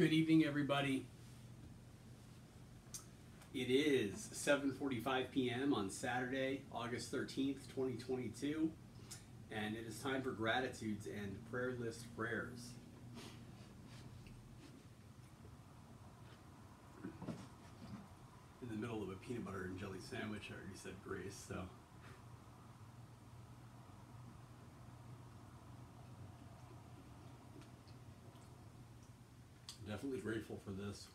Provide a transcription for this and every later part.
Good evening, everybody. It is 7:45 p.m. on Saturday, August 13th, 2022, and it is time for gratitudes and prayer list prayers. In the middle of a peanut butter and jelly sandwich, I already said grace, so. Definitely grateful for this.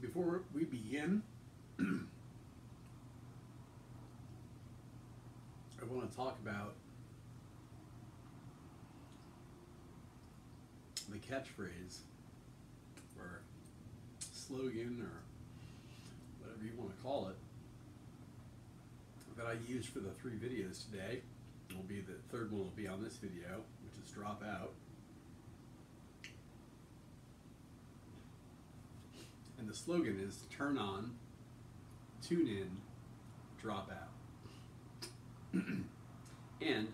Before we begin, I want to talk about the catchphrase or slogan or whatever you want to call it that I used for the three videos today. Will be the third one will be on this video, which is drop out. And the slogan is turn on, tune in, drop out. and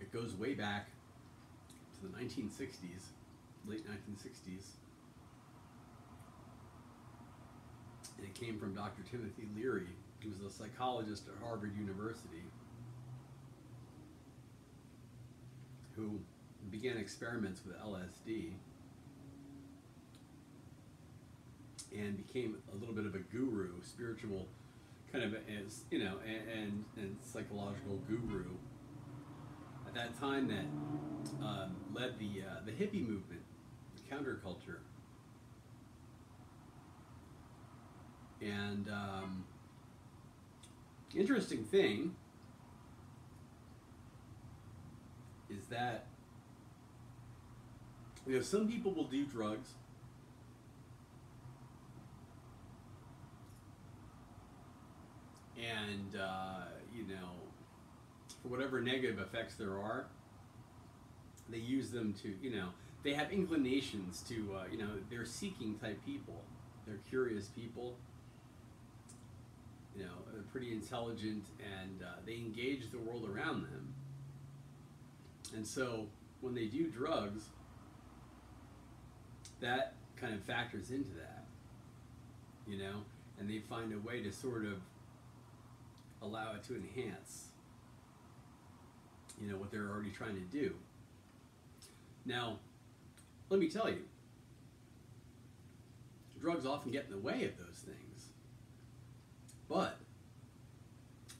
it goes way back to the 1960s, late 1960s. And it came from Dr. Timothy Leary, who was a psychologist at Harvard University, who began experiments with LSD and became a little bit of a guru, spiritual kind of as you know, and, and, and psychological guru. At that time, that um, led the uh, the hippie movement, the counterculture, and um, interesting thing is that you know, some people will do drugs. And, uh, you know, for whatever negative effects there are, they use them to, you know, they have inclinations to, uh, you know, they're seeking type people. They're curious people. You know, they're pretty intelligent and uh, they engage the world around them. And so when they do drugs, that kind of factors into that, you know, and they find a way to sort of allow it to enhance, you know, what they're already trying to do. Now, let me tell you, drugs often get in the way of those things. But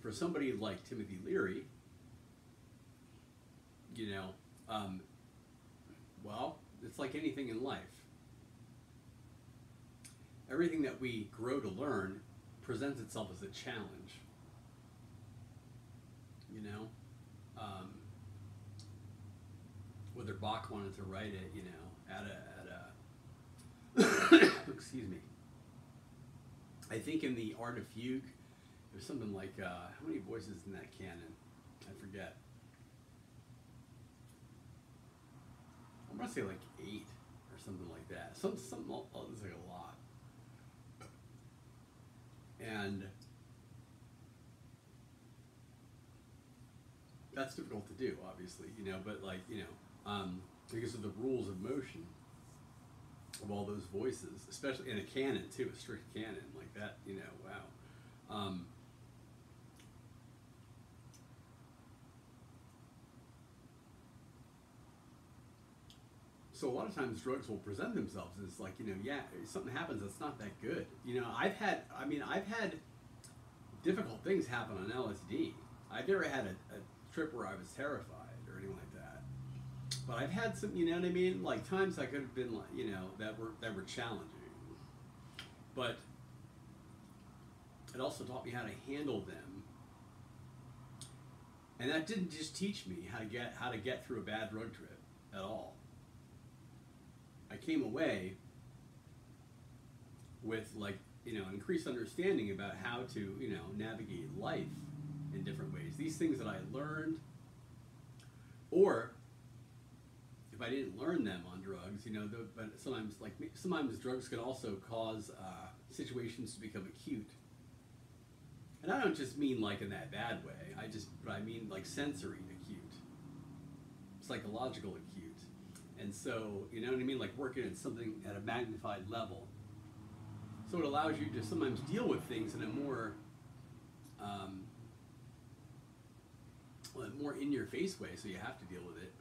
for somebody like Timothy Leary, you know, um, well, it's like anything in life. Everything that we grow to learn presents itself as a challenge. You know, um, whether Bach wanted to write it, you know, at a, at a excuse me. I think in the Art of Fugue, it was something like uh, how many voices in that canon? I forget. I'm gonna say like eight or something like that. Some something oh, like a lot. And that's difficult to do, obviously, you know. But like you know, um, because of the rules of motion of all those voices, especially in a canon too, a strict canon like that, you know. Wow. Um, so a lot of times drugs will present themselves as like you know yeah something happens that's not that good you know i've had i mean i've had difficult things happen on lsd i've never had a, a trip where i was terrified or anything like that. But i've had some you know what i mean? Like times i could have been like you know that were that were challenging. But it also taught me how to handle them. And that didn't just teach me how to get how to get through a bad road trip at all. I came away with like you know increased understanding about how to you know navigate life in different ways. These things that I learned, or if I didn't learn them on drugs, you know, the, but sometimes like sometimes drugs can also cause uh, situations to become acute. And I don't just mean like in that bad way. I just, I mean like sensory acute, psychological acute and so, you know what I mean? Like working at something at a magnified level. So it allows you to sometimes deal with things in a more, um, more in your face way, so you have to deal with it,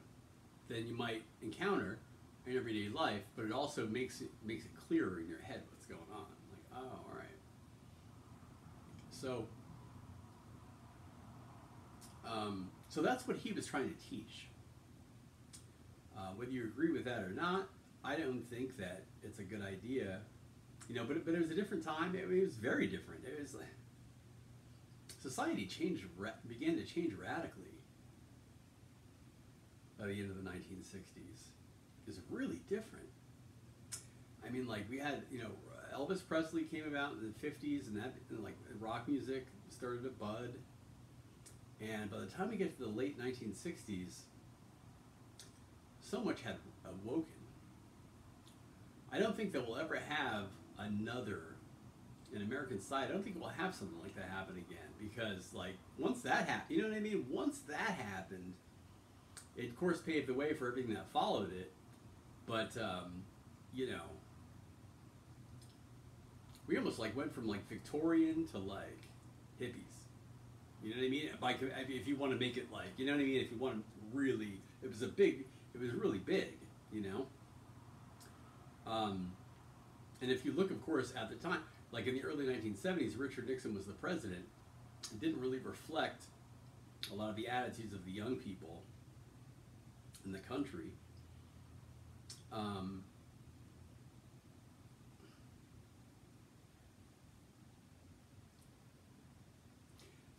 than you might encounter in everyday life, but it also makes it makes it clearer in your head what's going on. Like, oh, all right. So, um, so that's what he was trying to teach. Uh, whether you agree with that or not, I don't think that it's a good idea. You know, but, but it was a different time. It, it was very different. It was like society changed, began to change radically by the end of the 1960s. It's really different. I mean, like we had, you know, Elvis Presley came about in the 50s, and that, and like rock music started to bud. And by the time we get to the late 1960s, so much had awoken. I don't think that we'll ever have another an American side. I don't think we'll have something like that happen again because, like, once that happened, you know what I mean? Once that happened, it of course paved the way for everything that followed it. But um, you know, we almost like went from like Victorian to like hippies. You know what I mean? Like, if you want to make it like, you know what I mean? If you want to really, it was a big it was really big, you know. Um, and if you look, of course, at the time, like in the early 1970s, Richard Nixon was the president. It didn't really reflect a lot of the attitudes of the young people in the country. Um,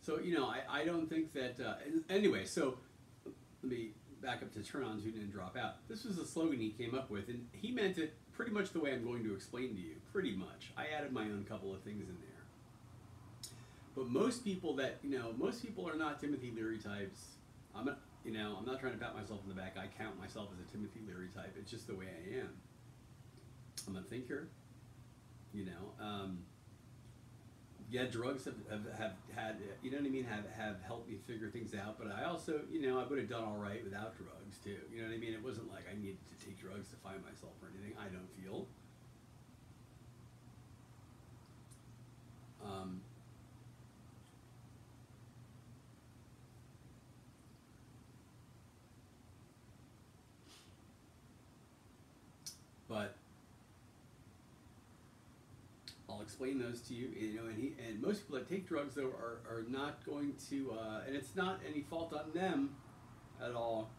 so you know, I, I don't think that. Uh, anyway, so let me back up to turn on, tune in, drop out. This was a slogan he came up with, and he meant it pretty much the way I'm going to explain to you. Pretty much. I added my own couple of things in there. But most people that you know, most people are not Timothy Leary types. I'm a, you know, I'm not trying to pat myself in the back. I count myself as a Timothy Leary type. It's just the way I am. I'm a thinker. You know, um, yeah, drugs have, have, have had, you know what I mean, have, have helped me figure things out. But I also, you know, I would have done all right without drugs too. You know what I mean? It wasn't like I needed to take drugs to find myself or anything. I don't feel. Um, but I'll explain those to you. You know, and he and most people that take drugs though are, are not going to, uh, and it's not any fault on them at all.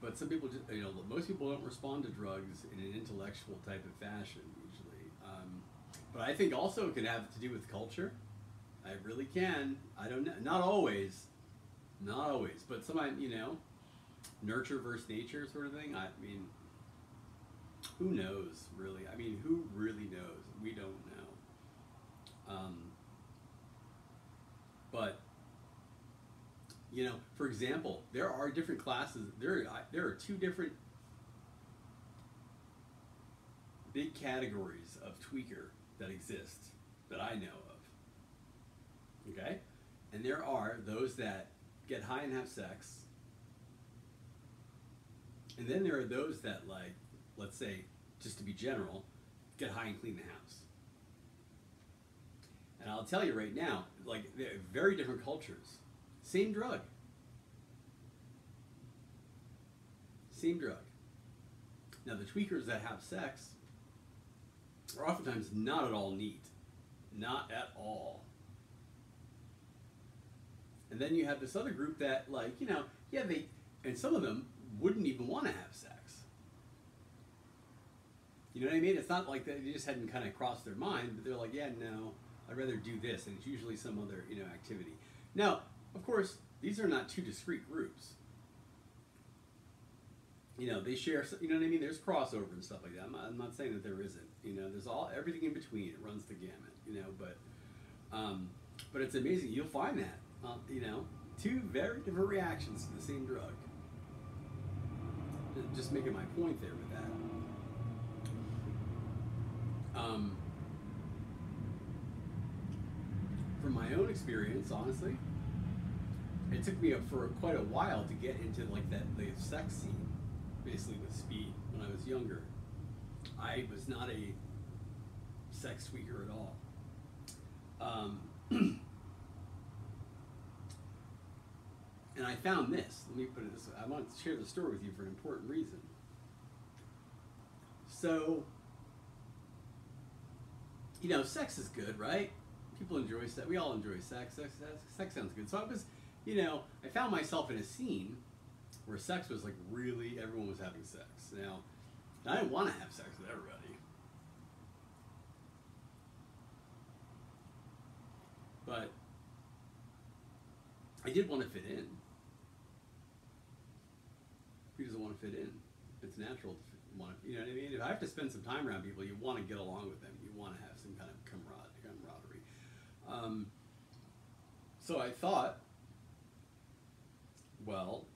But some people, just, you know, most people don't respond to drugs in an intellectual type of fashion usually. Um, but I think also it can have to do with culture. I really can. I don't know. Not always. Not always. But sometimes, you know, nurture versus nature sort of thing. I mean, who knows really? I mean, who really knows? We don't know. Um, but you know, for example, there are different classes. There, there are two different big categories of tweaker that exist that I know of. Okay, and there are those that get high and have sex, and then there are those that like let's say, just to be general, get high and clean the house. And I'll tell you right now, like, very different cultures. Same drug. Same drug. Now, the tweakers that have sex are oftentimes not at all neat. Not at all. And then you have this other group that, like, you know, yeah, they, and some of them wouldn't even want to have sex. You know what I mean? It's not like they just hadn't kind of crossed their mind, but they're like, yeah, no, I'd rather do this, and it's usually some other you know activity. Now, of course, these are not two discrete groups. You know, they share. You know what I mean? There's crossover and stuff like that. I'm not, I'm not saying that there isn't. You know, there's all everything in between. It runs the gamut. You know, but um, but it's amazing. You'll find that. Uh, you know, two very different reactions to the same drug. Just making my point there with that. Um, from my own experience, honestly, it took me for quite a while to get into like that the sex scene, basically with speed when I was younger. I was not a sex tweaker at all. Um, and I found this. Let me put it this way. I want to share the story with you for an important reason. So you know, sex is good, right? People enjoy sex. We all enjoy sex. Sex, sex. sex sounds good. So I was, you know, I found myself in a scene where sex was like really everyone was having sex. Now, I didn't want to have sex with everybody. But I did want to fit in. Who doesn't want to fit in? It's natural to want to, you know what I mean? If I have to spend some time around people, you want to get along with them. You want to have some kind of camaraderie. Um, so I thought, well,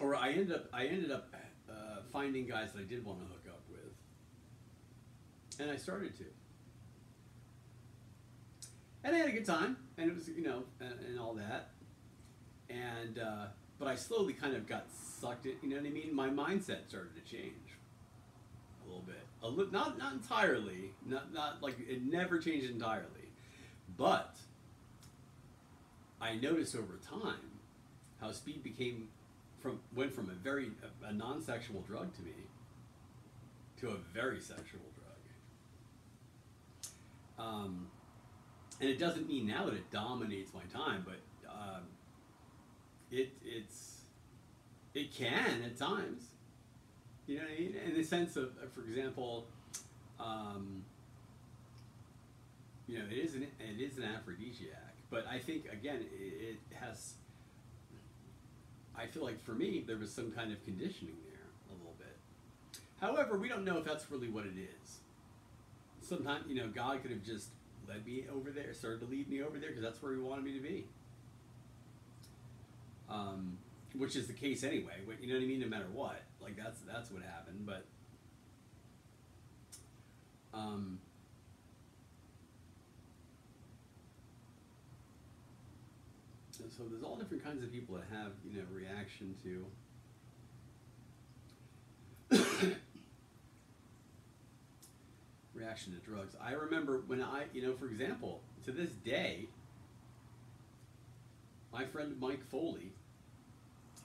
or I ended up, I ended up uh, finding guys that I did want to hook up with, and I started to. And I had a good time, and it was, you know, and, and all that. And uh, but I slowly kind of got sucked in. You know what I mean? My mindset started to change a little bit. A li- not not entirely. Not not like it never changed entirely, but I noticed over time how speed became from went from a very a, a non-sexual drug to me to a very sexual drug. Um, and it doesn't mean now that it dominates my time, but um, it it's it can at times. You know what I mean? In the sense of, for example, um, you know, it is an it is an aphrodisiac, but I think again it, it has I feel like for me, there was some kind of conditioning there a little bit. However, we don't know if that's really what it is. Sometimes, you know, God could have just led me over there, started to lead me over there because that's where He wanted me to be. Um, which is the case anyway. You know what I mean? No matter what, like that's that's what happened. But um, so there's all different kinds of people that have you know reaction to. reaction to drugs. I remember when I, you know, for example, to this day, my friend Mike Foley,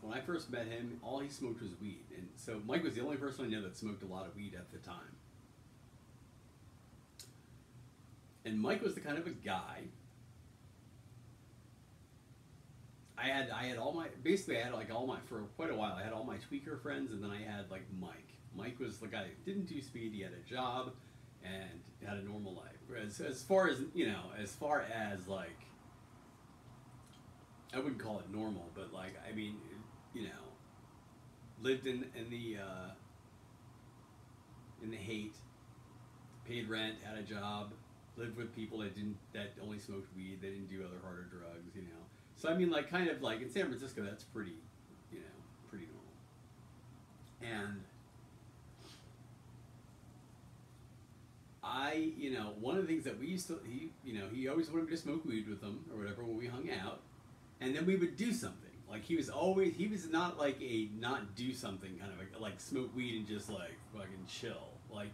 when I first met him, all he smoked was weed. And so Mike was the only person I know that smoked a lot of weed at the time. And Mike was the kind of a guy. I had I had all my basically I had like all my for quite a while I had all my tweaker friends and then I had like Mike. Mike was the guy didn't do speed. He had a job and had a normal life. Whereas as far as you know, as far as like I wouldn't call it normal, but like I mean, you know, lived in in the uh, in the Haight, paid rent, had a job, lived with people that didn't that only smoked weed, they didn't do other harder drugs, you know. So I mean, like kind of like in San Francisco, that's pretty, you know, pretty normal. And I, you know, one of the things that we used to, he, you know, he always wanted me to smoke weed with him or whatever when we hung out and then we would do something. Like he was always he was not like a not do something kind of like, like smoke weed and just like fucking chill. Like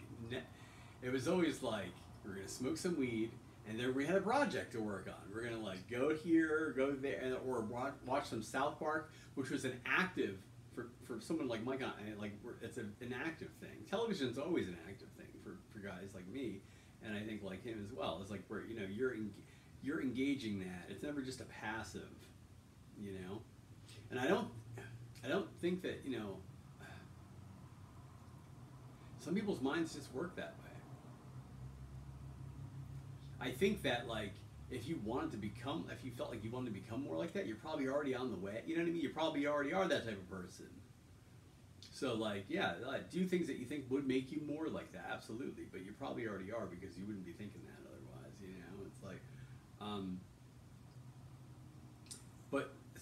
it was always like we're gonna smoke some weed and then we had a project to work on. We're gonna like go here, go there, and, or watch, watch some South Park, which was an active for, for someone like Mike. And like it's a, an active thing. Television's always an active thing for, for guys like me, and I think like him as well. It's like where you know you're en- you're engaging that. It's never just a passive you know? And i don't i don't think that you know some people's minds just work that way. I think that like if you wanted to become if you felt like you wanted to become more like that you're probably already on the way you know what i mean? You probably already are that type of person. So like yeah like, do things that you think would make you more like that absolutely but you probably already are because you wouldn't be thinking that otherwise you know? It's like um,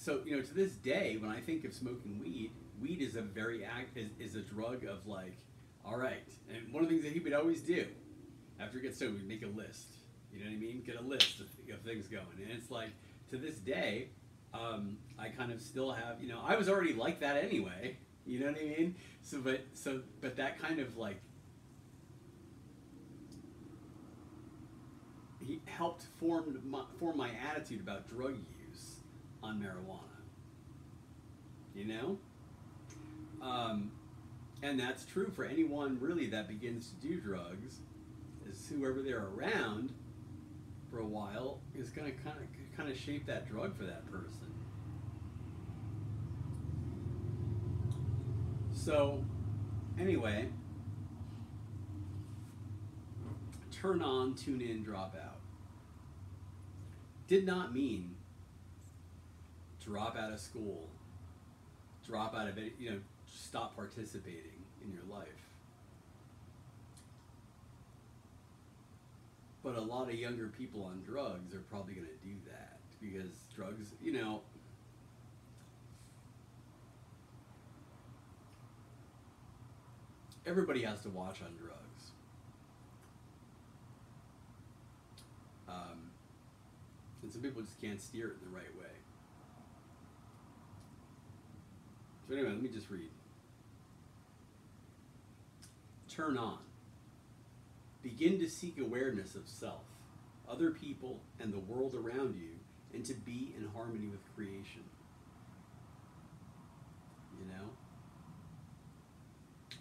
so you know to this day when i think of smoking weed weed is a very act is, is a drug of like all right and one of the things that he would always do after he gets stoned we'd make a list. You know what i mean? Get a list of, of things going. And it's like to this day um, i kind of still have you know i was already like that anyway. You know what i mean? So but so but that kind of like he helped form my, form my attitude about drug use on marijuana. You know? Um, and that's true for anyone really that begins to do drugs, is whoever they're around for a while is going to kind of kind of shape that drug for that person. So, anyway, turn on, tune in, drop out. Did not mean drop out of school, drop out of it, you know, stop participating in your life. But a lot of younger people on drugs are probably going to do that because drugs, you know, everybody has to watch on drugs. Um, and some people just can't steer it in the right way. So anyway, let me just read. Turn on. Begin to seek awareness of self, other people, and the world around you, and to be in harmony with creation. You know?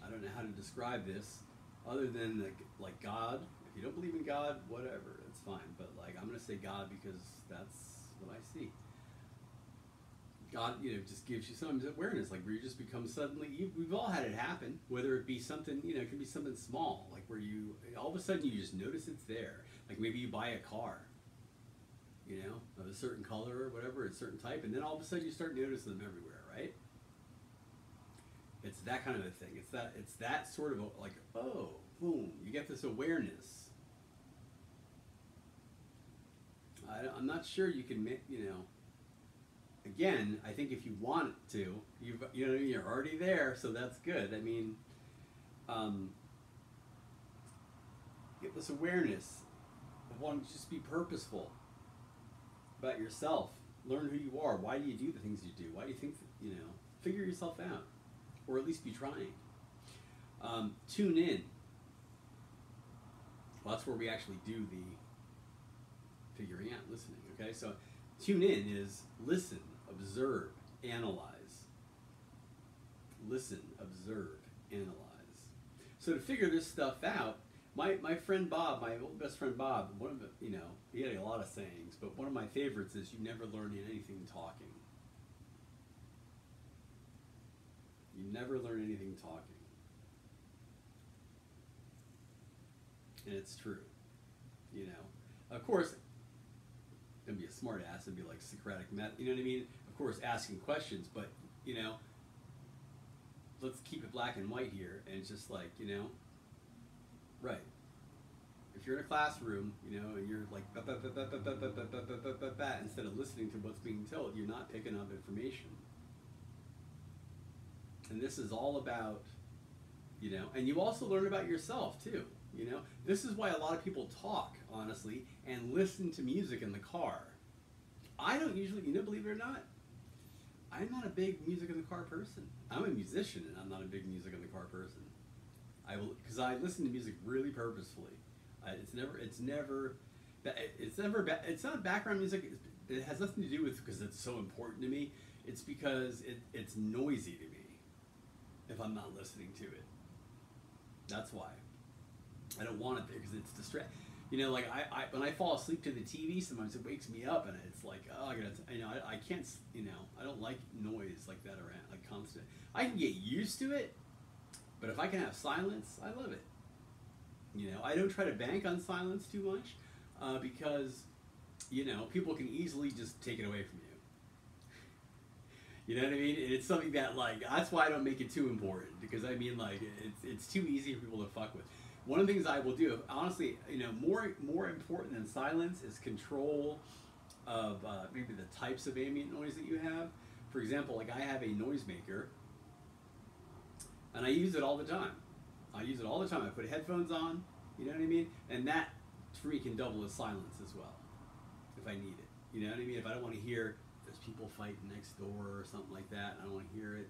I don't know how to describe this other than like, like God. If you don't believe in God, whatever, it's fine. But like I'm gonna say God because that's what I see. God, you know, just gives you some awareness, like where you just become suddenly. We've all had it happen, whether it be something, you know, it can be something small, like where you all of a sudden you just notice it's there. Like maybe you buy a car, you know, of a certain color or whatever, a certain type, and then all of a sudden you start noticing them everywhere, right? It's that kind of a thing. It's that it's that sort of a, like oh boom, you get this awareness. I, I'm not sure you can make you know. Again, I think if you want to, you you know you're already there, so that's good. I mean, um, get this awareness of wanting to just be purposeful about yourself. Learn who you are. Why do you do the things you do? Why do you think you know? Figure yourself out, or at least be trying. Um, tune in. Well, that's where we actually do the figuring out, listening. Okay, so tune in is listen, observe, analyze. Listen, observe, analyze. So to figure this stuff out, my, my friend Bob, my old best friend Bob, one of the, you know, he had a lot of sayings, but one of my favorites is you never learn anything talking. You never learn anything talking. And it's true. You know. Of course, gonna be a smart ass and be like Socratic method. You know what I mean? of course, asking questions, but, you know, let's keep it black and white here. And just like, you know, right. If you're in a classroom, you know, and you're like, instead of listening to what's being told, you're not picking up information. And this is all about, you know, and you also learn about yourself too. You know, this is why a lot of people talk, honestly, and listen to music in the car. I don't usually, you know, believe it or not, I'm not a big music in the car person. I'm a musician, and I'm not a big music in the car person. I will, because I listen to music really purposefully. I, it's never, it's never, it's never, it's not background music. It has nothing to do with because it's so important to me. It's because it, it's noisy to me if I'm not listening to it. That's why. I don't want it there because it's distract. You know, like I, I when I fall asleep to the TV, sometimes it wakes me up, and it's like, oh, I gotta, you know, I, I can't, you know, I don't like noise like that around, like constant. I can get used to it, but if I can have silence, I love it. You know, I don't try to bank on silence too much uh, because, you know, people can easily just take it away from you. You know what I mean? And it's something that like that's why I don't make it too important because I mean like it's it's too easy for people to fuck with. One of the things I will do, honestly, you know, more more important than silence is control of uh, maybe the types of ambient noise that you have. For example, like I have a noisemaker, and I use it all the time. I use it all the time. I put headphones on, you know what I mean, and that for can double as silence as well, if I need it. You know what I mean? If I don't want to hear there's people fighting next door or something like that, I don't want to hear it,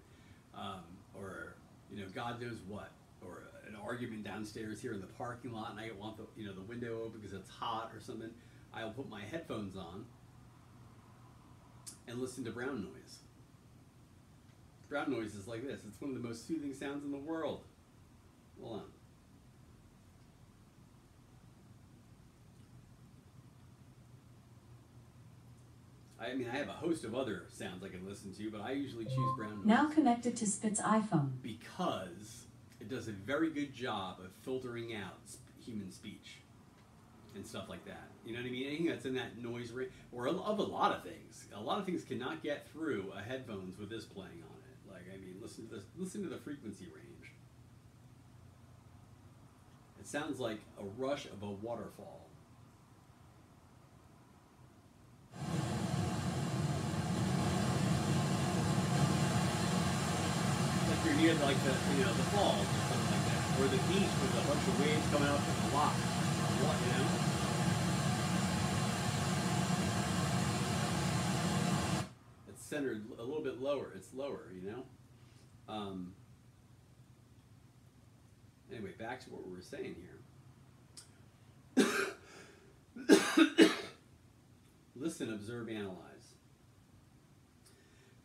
um, or you know, God knows what, or an argument downstairs here in the parking lot, and I want the you know the window open because it's hot or something. I'll put my headphones on and listen to brown noise. Brown noise is like this. It's one of the most soothing sounds in the world. Hold on. I mean, I have a host of other sounds I can listen to, but I usually choose brown noise Now connected to Spit's iPhone. because it does a very good job of filtering out human speech and stuff like that. You know what I mean? Anything that's in that noise range, or of a lot of things. A lot of things cannot get through a headphones with this playing on it. Like, I mean, listen to this. Listen to the frequency range. It sounds like a rush of a waterfall. You're near like the you know the falls or something like that, or the beach with a bunch of waves coming out from the lock. What you know? It's centered a little bit lower. It's lower, you know. Um, anyway, back to what we were saying here. Listen, observe, analyze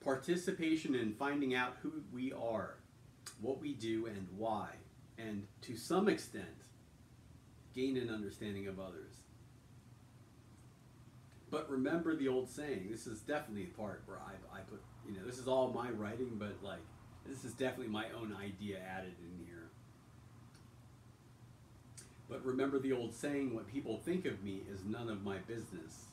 participation in finding out who we are, what we do, and why, and to some extent, gain an understanding of others. But remember the old saying. This is definitely the part where I, I put, you know, this is all my writing, but like, this is definitely my own idea added in here. But remember the old saying, what people think of me is none of my business.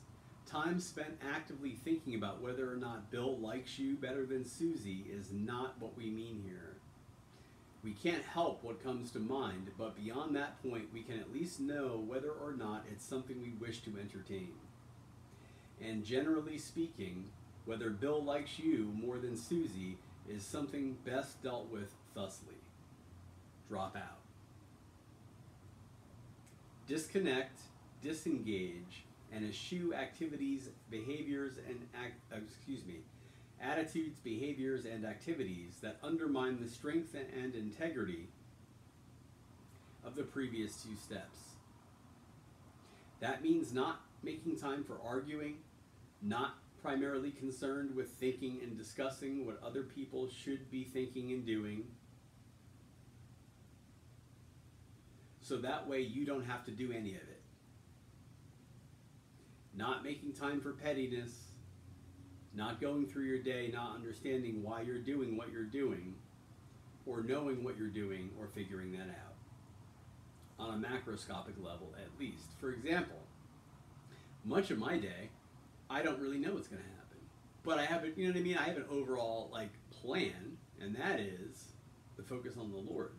Time spent actively thinking about whether or not Bill likes you better than Susie is not what we mean here. We can't help what comes to mind, but beyond that point, we can at least know whether or not it's something we wish to entertain. And generally speaking, whether Bill likes you more than Susie is something best dealt with thusly drop out. Disconnect, disengage, and eschew activities, behaviors, and act, uh, excuse me, attitudes, behaviors, and activities that undermine the strength and integrity of the previous two steps. That means not making time for arguing, not primarily concerned with thinking and discussing what other people should be thinking and doing. So that way you don't have to do any of it. Not making time for pettiness, not going through your day, not understanding why you're doing what you're doing, or knowing what you're doing, or figuring that out. On a macroscopic level, at least. For example, much of my day, I don't really know what's going to happen. But I have a, you know what I mean? I have an overall like plan, and that is the focus on the Lord.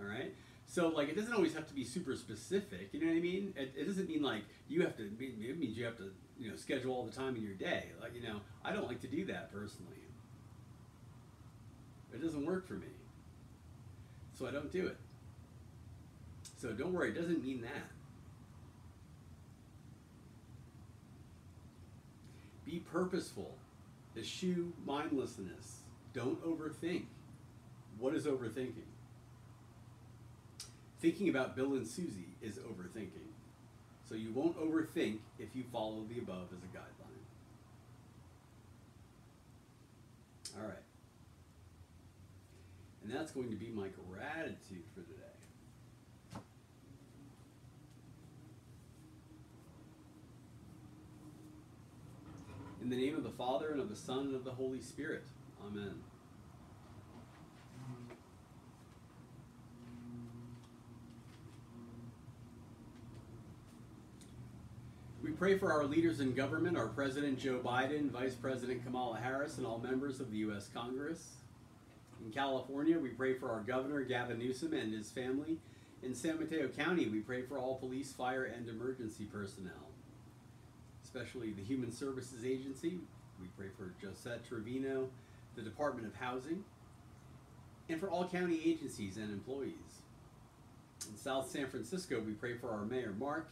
All right. So like it doesn't always have to be super specific. You know what I mean? It, it doesn't mean like you have to. It means you have to you know schedule all the time in your day. Like you know, I don't like to do that personally. It doesn't work for me. So I don't do it. So don't worry. It doesn't mean that. Be purposeful. Eschew mindlessness. Don't overthink. What is overthinking? Thinking about Bill and Susie is overthinking. So you won't overthink if you follow the above as a guideline. All right. And that's going to be my gratitude for today. In the name of the Father, and of the Son, and of the Holy Spirit. Amen. Pray for our leaders in government, our President Joe Biden, Vice President Kamala Harris, and all members of the U.S. Congress. In California, we pray for our Governor Gavin Newsom and his family. In San Mateo County, we pray for all police, fire, and emergency personnel, especially the Human Services Agency. We pray for Josette Trevino, the Department of Housing, and for all county agencies and employees. In South San Francisco, we pray for our Mayor Mark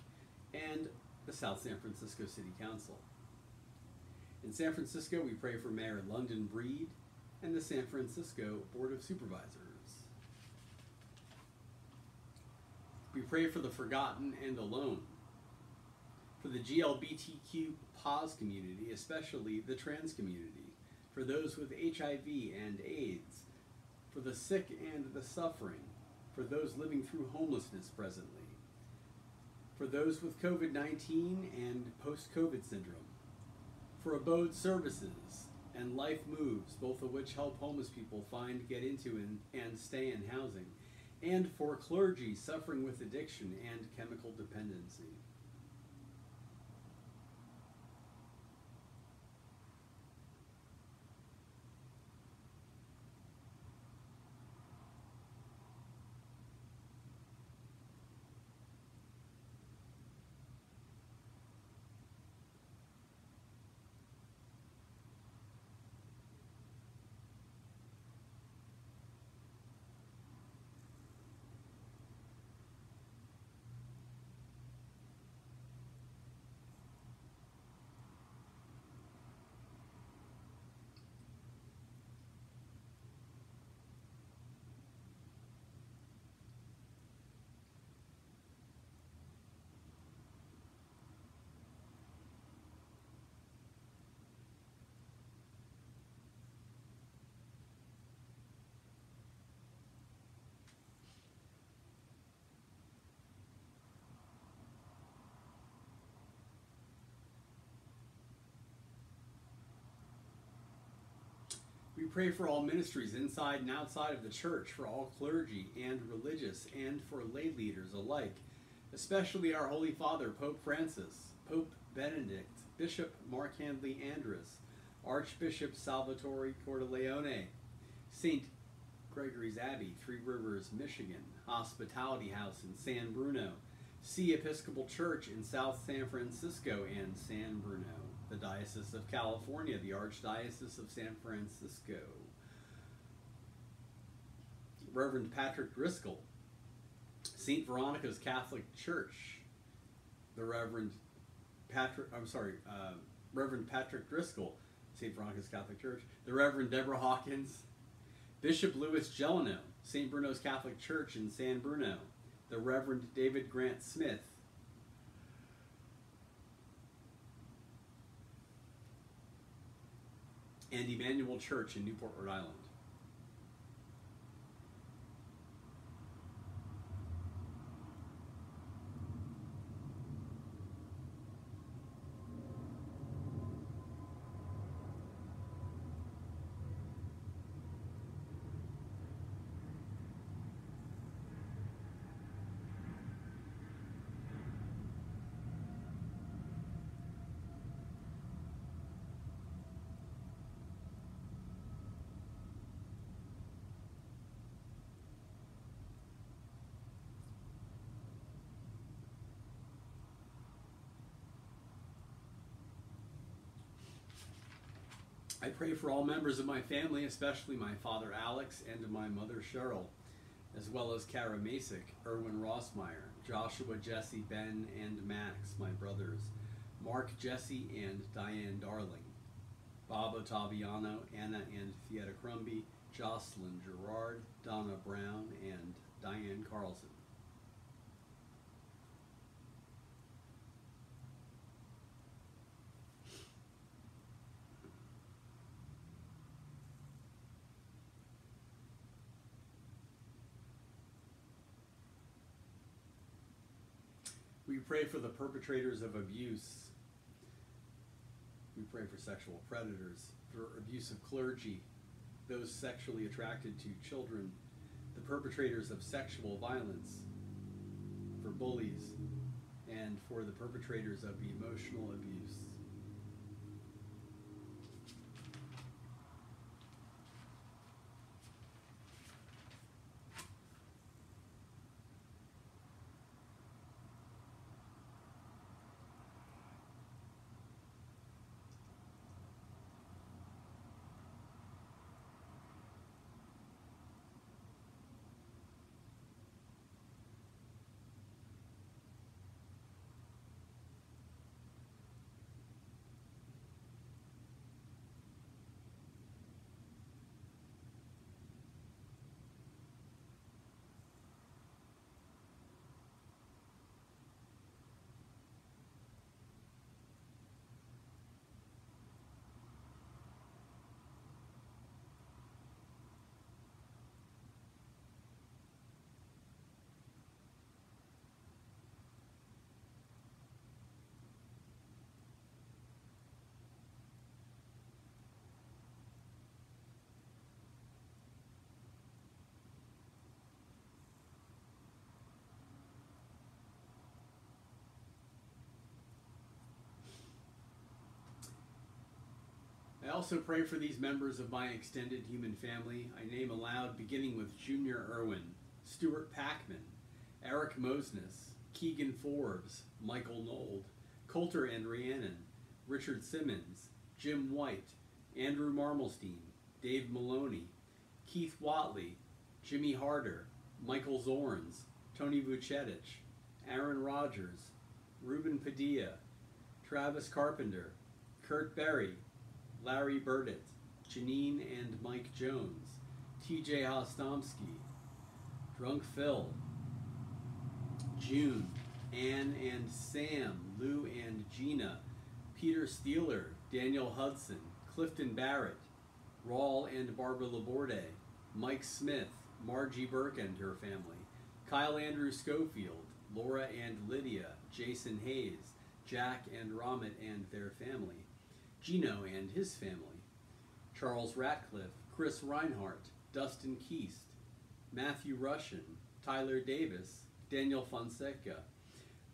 and the South San Francisco City Council. In San Francisco, we pray for Mayor London Breed and the San Francisco Board of Supervisors. We pray for the forgotten and alone, for the GLBTQ pause community, especially the trans community, for those with HIV and AIDS, for the sick and the suffering, for those living through homelessness presently, for those with COVID 19 and post COVID syndrome, for Abode Services and LifeMoves, both of which help homeless people find, get into, and, and stay in housing, and for clergy suffering with addiction and chemical dependency. Pray for all ministries inside and outside of the church, for all clergy and religious, and for lay leaders alike, especially our Holy Father, Pope Francis, Pope Benedict, Bishop Marc Handley Andrus, Archbishop Salvatore Cordileone, St. Gregory's Abbey, Three Rivers, Michigan, Hospitality House in San Bruno, Sea Episcopal Church in South San Francisco and San Bruno, the Diocese of California, the Archdiocese of San Francisco, Reverend Patrick Driscoll, St. Veronica's Catholic Church, the Reverend Patrick, I'm sorry, uh, Reverend Patrick Driscoll, St. Veronica's Catholic Church, the Reverend Deborah Hawkins, Bishop Louis Gelano, St. Bruno's Catholic Church in San Bruno, the Reverend David Grant Smith, and Emmanuel Church in Newport, Rhode Island. I pray for all members of my family, especially my father Alex and my mother Cheryl, as well as Kara Masick, Erwin Rossmeyer, Joshua, Jesse, Ben, and Max, my brothers, Mark, Jesse, and Diane Darling, Bob Ottaviano, Anna and Fietta Crumby, Jocelyn Gerard, Donna Brown, and Diane Carlson. We pray for the perpetrators of abuse. We pray for sexual predators, for abusive clergy, those sexually attracted to children, the perpetrators of sexual violence, for bullies, and for the perpetrators of emotional abuse. I also pray for these members of my extended human family. I name aloud, beginning with Junior Irwin, Stuart Packman, Eric Mosnes, Keegan Forbes, Michael Nold, Coulter and Rhiannon, Richard Simmons, Jim White, Andrew Marmelstein, Dave Maloney, Keith Watley, Jimmy Harder, Michael Zorns, Tony Vucetich, Aaron Rogers, Ruben Padilla, Travis Carpenter, Kurt Berry, Larry Burdett, Janine and Mike Jones, TJ Hostomsky, Drunk Phil, June, Ann and Sam, Lou and Gina, Peter Steeler, Daniel Hudson, Clifton Barrett, Rawl and Barbara Laborde, Mike Smith, Margie Burke and her family, Kyle Andrew Schofield, Laura and Lydia, Jason Hayes, Jack and Ramit and their family, Gino and his family, Charles Ratcliffe, Chris Reinhardt, Dustin Keast, Matthew Russian, Tyler Davis, Daniel Fonseca,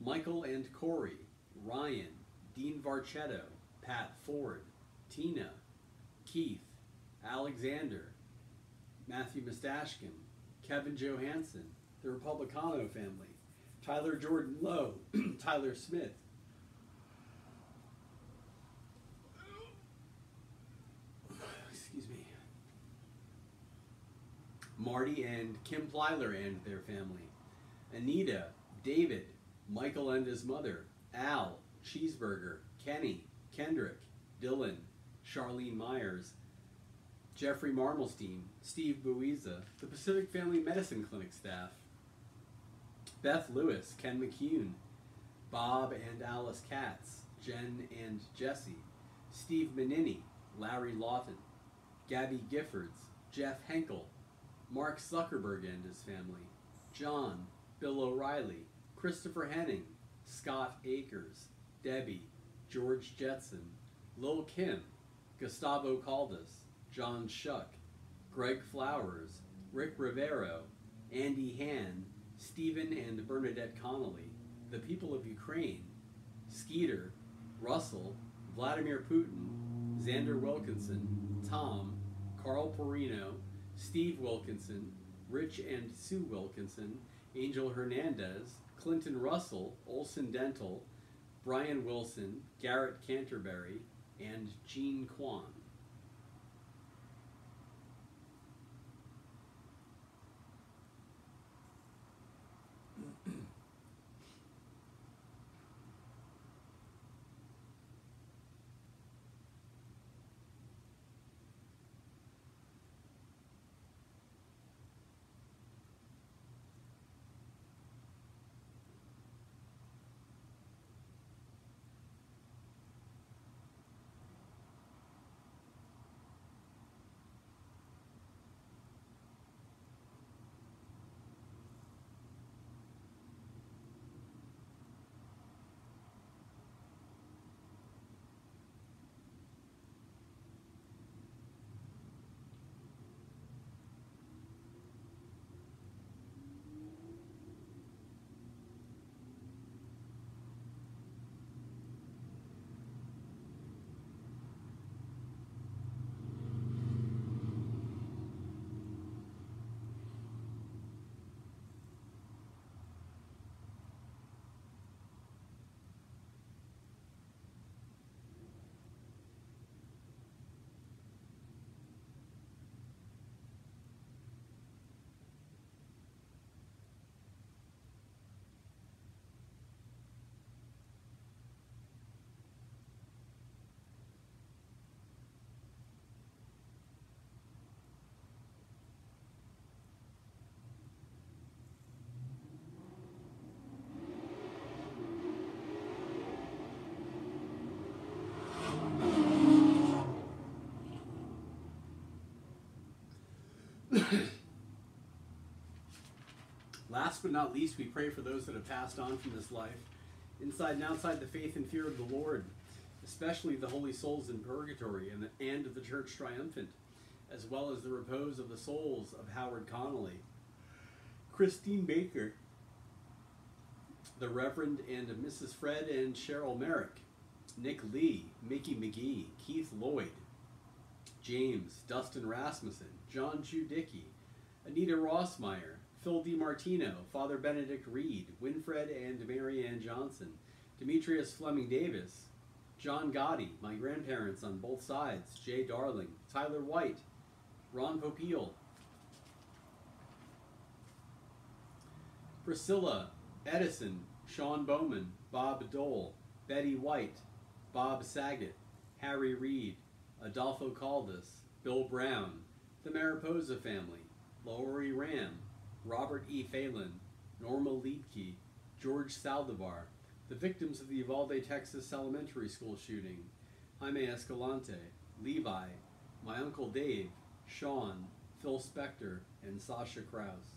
Michael and Corey, Ryan, Dean Varchetto, Pat Ford, Tina, Keith, Alexander, Matthew Mustashkin, Kevin Johansson, the Republicano family, Tyler Jordan Lowe, Tyler Smith, excuse me, Marty and Kim Plyler and their family, Anita, David, Michael and his mother, Al, Cheeseburger, Kenny, Kendrick, Dylan, Charlene Myers, Jeffrey Marmelstein, Steve Buiza, the Pacific Family Medicine Clinic staff, Beth Lewis, Ken McCune, Bob and Alice Katz, Jen and Jesse, Steve Menini, Larry Lawton, Gabby Giffords, Jeff Henkel, Mark Zuckerberg and his family, John, Bill O'Reilly, Christopher Henning, Scott Akers, Debbie, George Jetson, Lil Kim, Gustavo Caldas, John Shuck, Greg Flowers, Rick Rivero, Andy Han, Stephen and Bernadette Connolly, the people of Ukraine, Skeeter, Russell, Vladimir Putin, Xander Wilkinson, Tom, Carl Perino, Steve Wilkinson, Rich and Sue Wilkinson, Angel Hernandez, Clinton Russell, Olson Dental, Brian Wilson, Garrett Canterbury, and Jean Kwan. Last but not least, we pray for those that have passed on from this life, inside and outside the faith and fear of the Lord, especially the holy souls in purgatory and the, and of the church triumphant, as well as the repose of the souls of Howard Connolly, Christine Baker, the Reverend and Mrs. Fred and Cheryl Merrick, Nick Lee, Mickey McGee, Keith Lloyd, James, Dustin Rasmussen, John Judicki, Anita Rossmeyer, Phil DiMartino, Father Benedict Reed, Winfred and Marianne Johnson, Demetrius Fleming Davis, John Gotti, my grandparents on both sides, Jay Darling, Tyler White, Ron Popeil, Priscilla, Edison, Sean Bowman, Bob Dole, Betty White, Bob Saget, Harry Reid, Adolfo Caldas, Bill Brown, the Mariposa family, Lowry Ram, Robert E. Phelan, Norma Liedke, George Saldivar, the victims of the Uvalde, Texas elementary school shooting, Jaime Escalante, Levi, my Uncle Dave, Sean, Phil Spector, and Sasha Krause.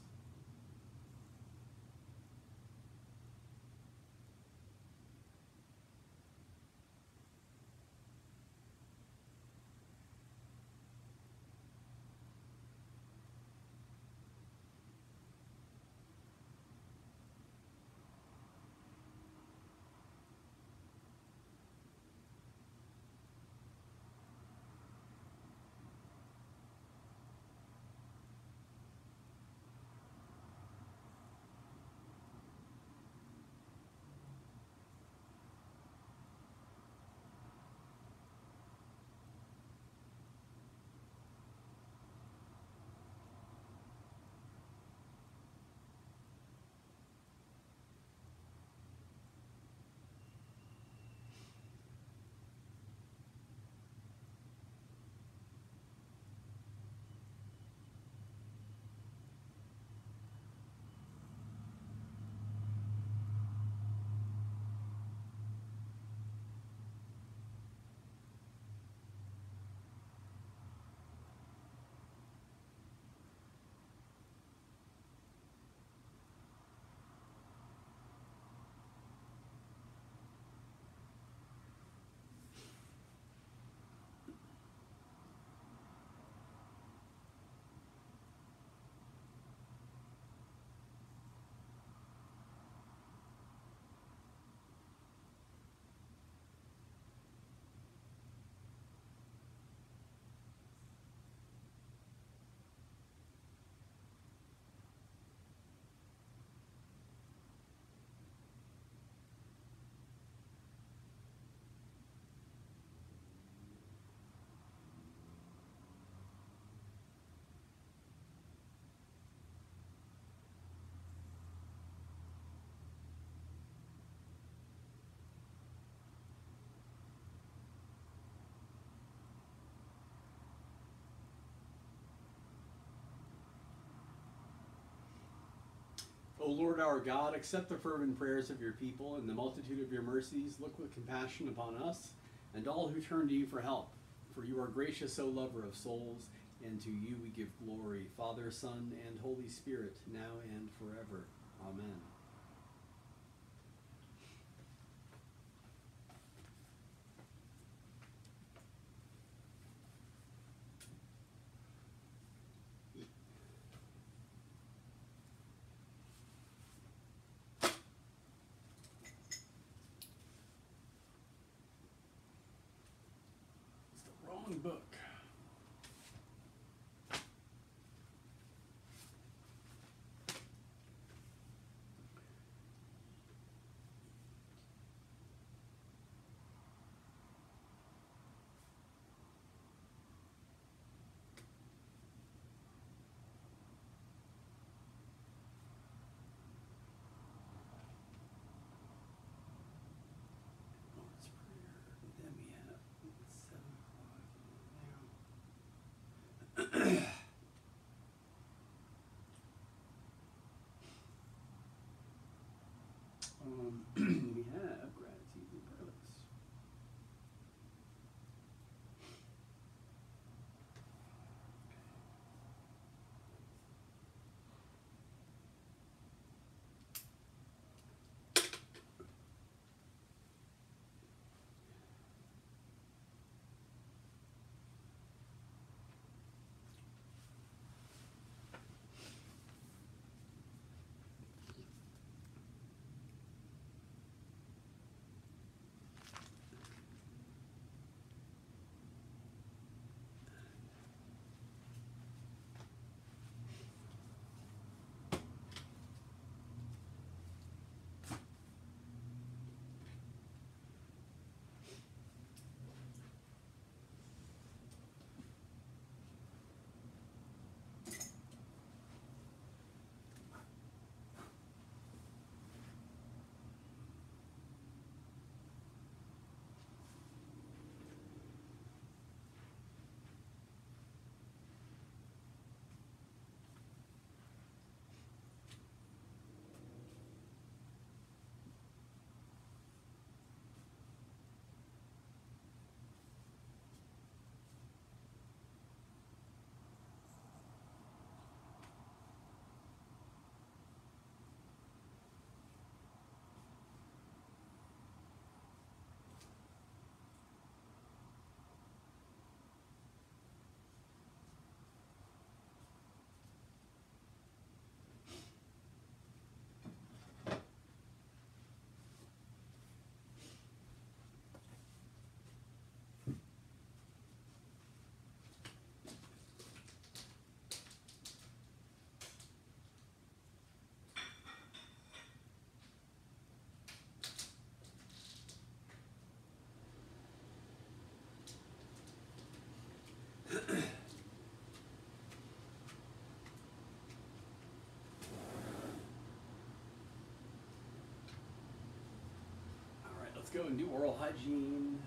O Lord our God, accept the fervent prayers of your people and the multitude of your mercies. Look with compassion upon us and all who turn to you for help. For you are gracious, O lover of souls, and to you we give glory, Father, Son, and Holy Spirit, now and forever. Amen. It's book. Um, All right, let's go and do oral hygiene.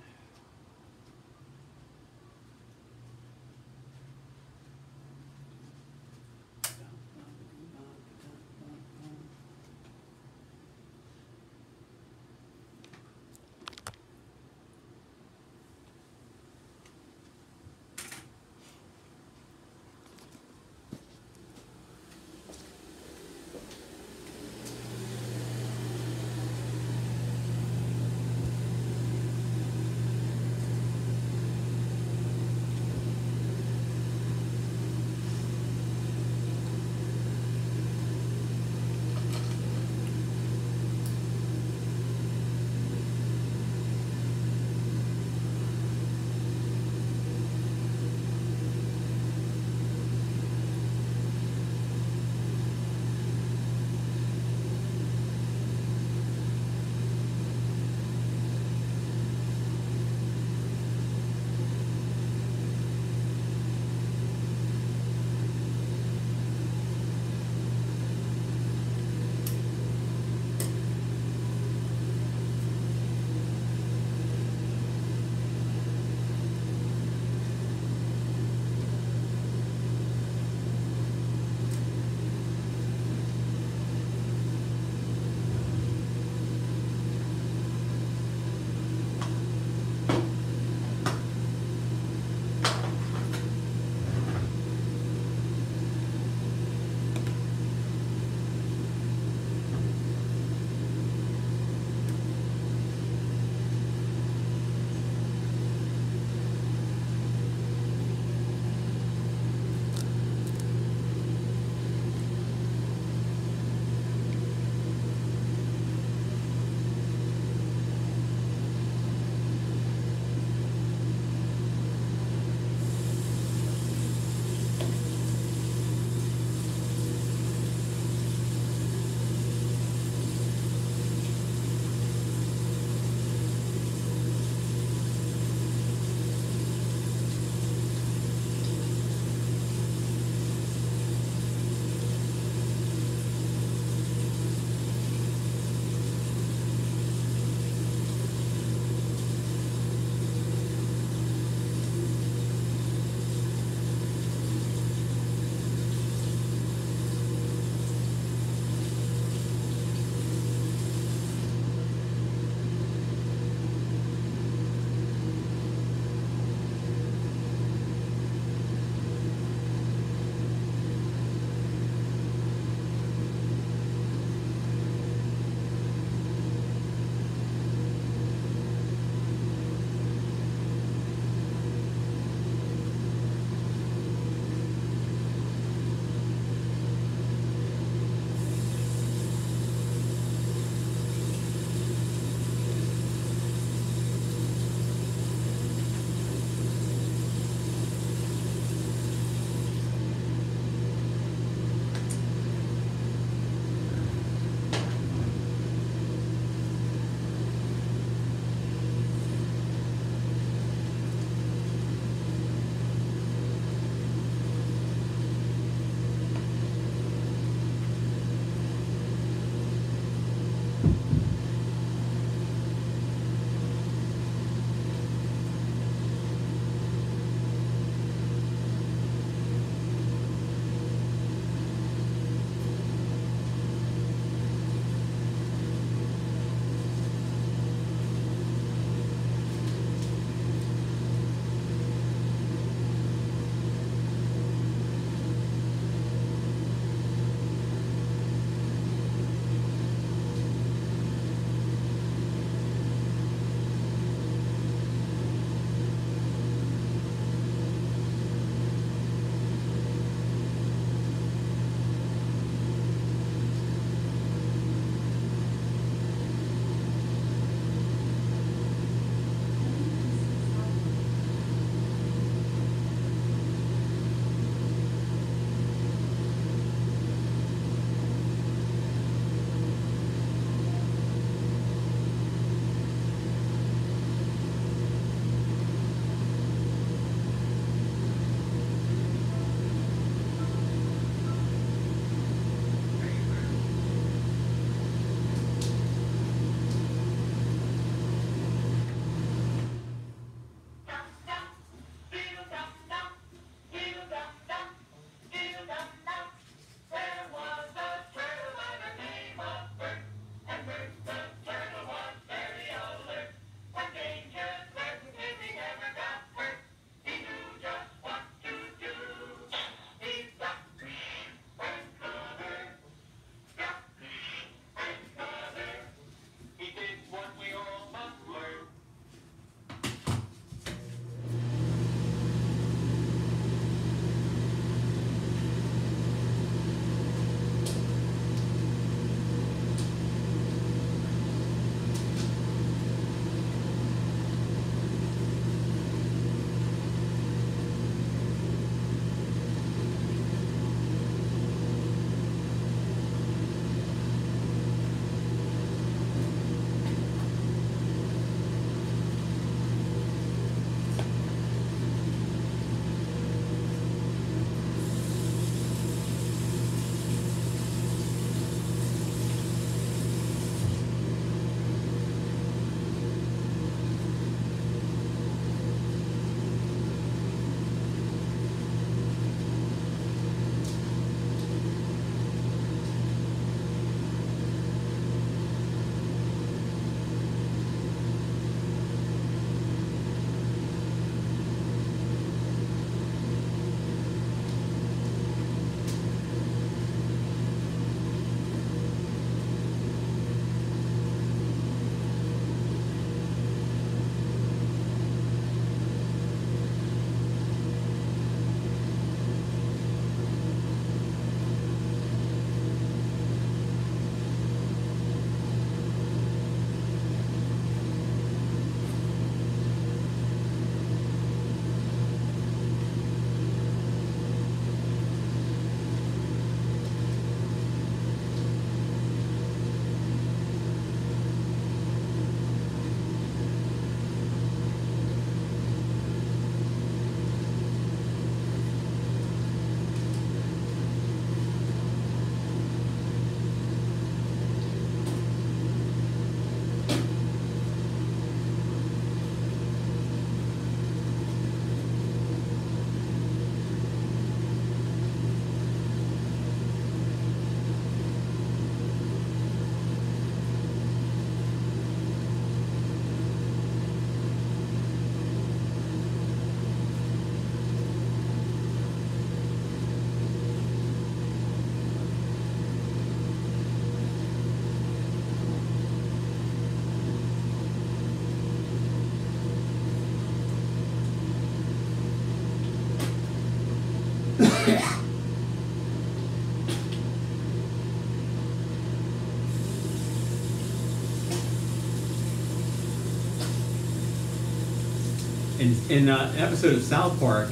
In in uh, an episode of South Park.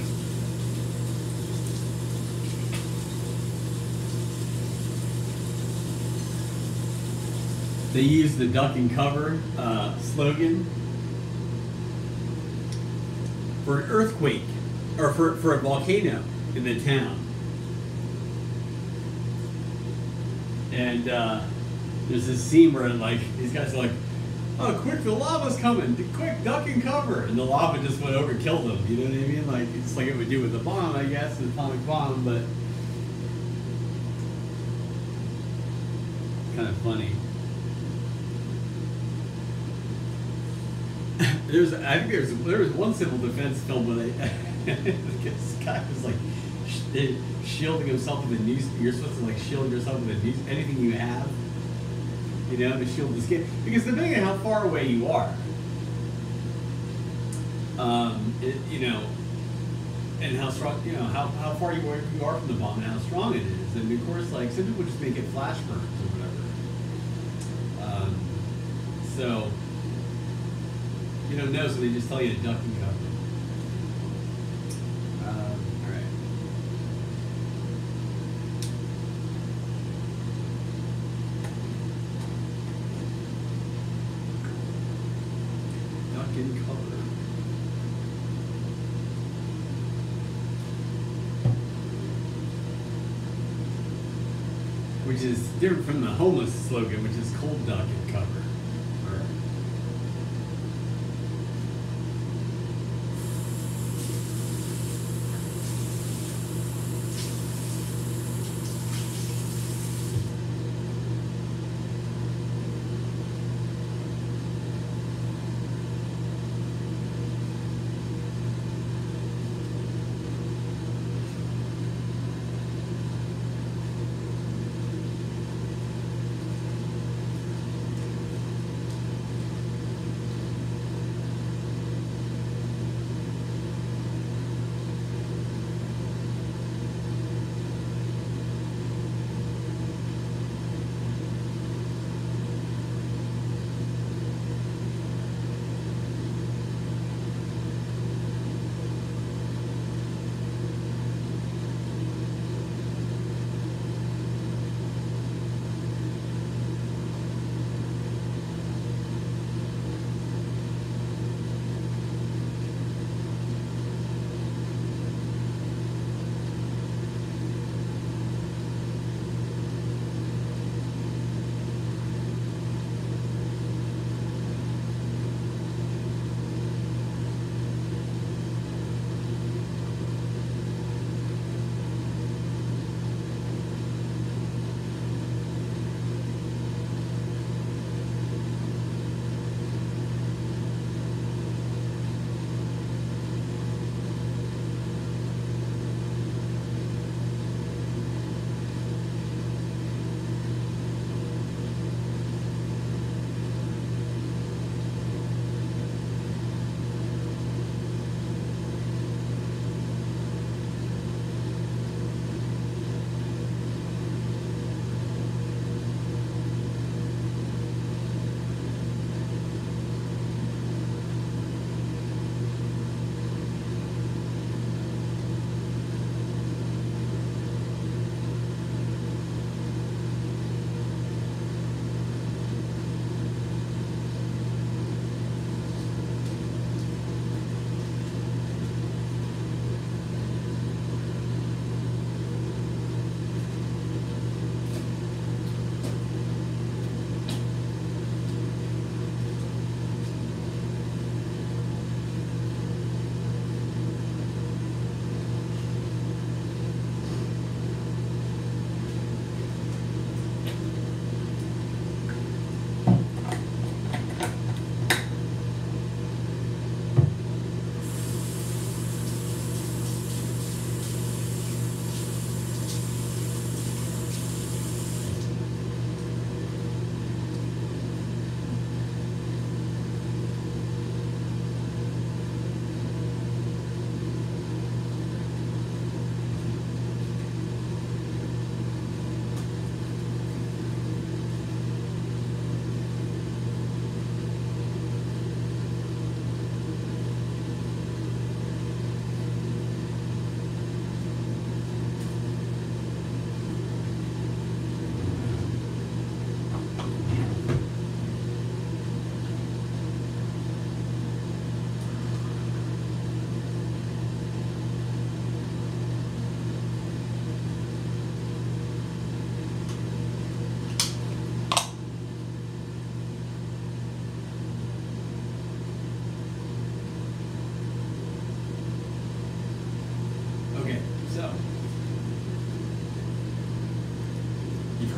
They use the duck and cover uh, slogan for an earthquake or for, for a volcano in the town. And uh, there's this scene where like these guys are like, "Oh, quick! The lava's coming! Quick, duck and cover!" And the lava just went over, and killed them. You know what I mean? Like it's like it would do with the bomb, I guess, the atomic bomb, but kind of funny. There's, I think there's there was one civil defense film where they this guy was like sh- shielding himself with a news. You're supposed to like shield yourself with a news anything you have, you know, to shield the skin. Because depending on how far away you are, um, it, you know, and how strong, you know, how, how far you are, you are from the bomb and how strong it is. And of course, like some people just make it flash burns or whatever. Um, so you know, so they just tell you to duck and cover. Um, all right. Duck and cover. Which is different from the homeless slogan, which is cold duck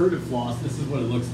heard of floss. This is what it looks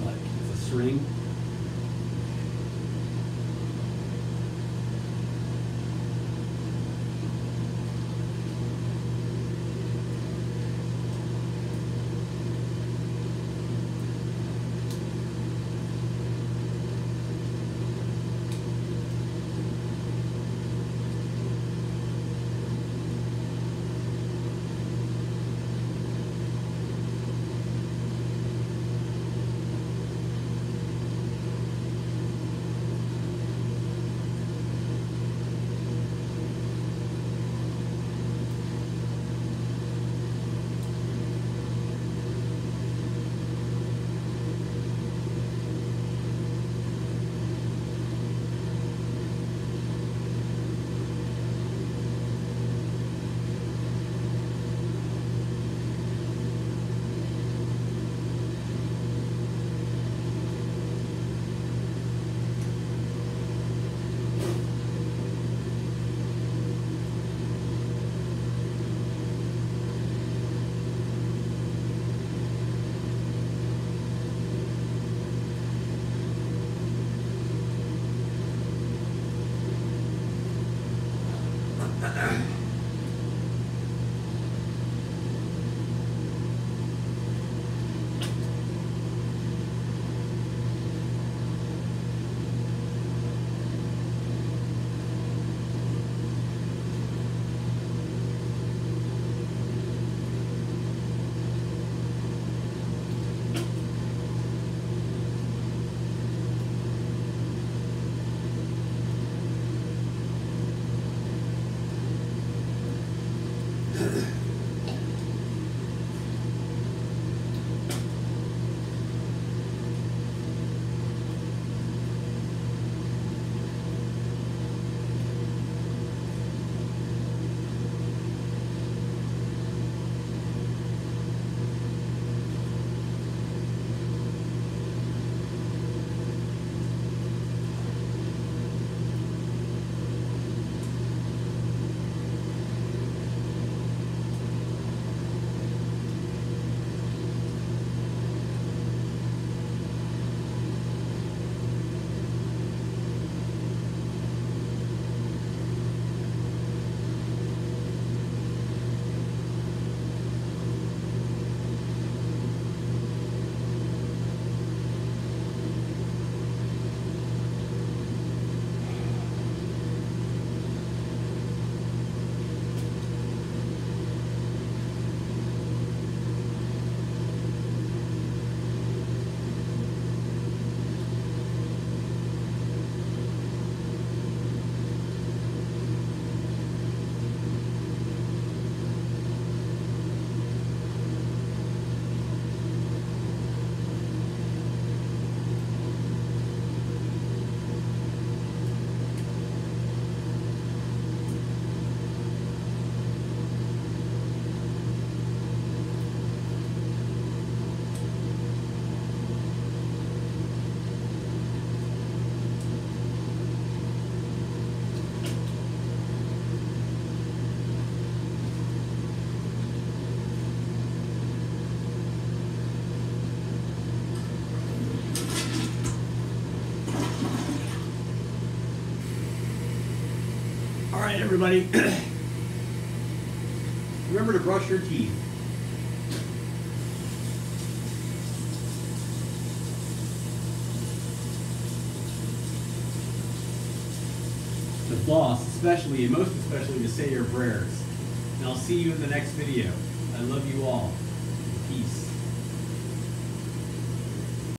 everybody. Remember to brush your teeth. To floss, especially, and most especially to say your prayers. And I'll see you in the next video. I love you all.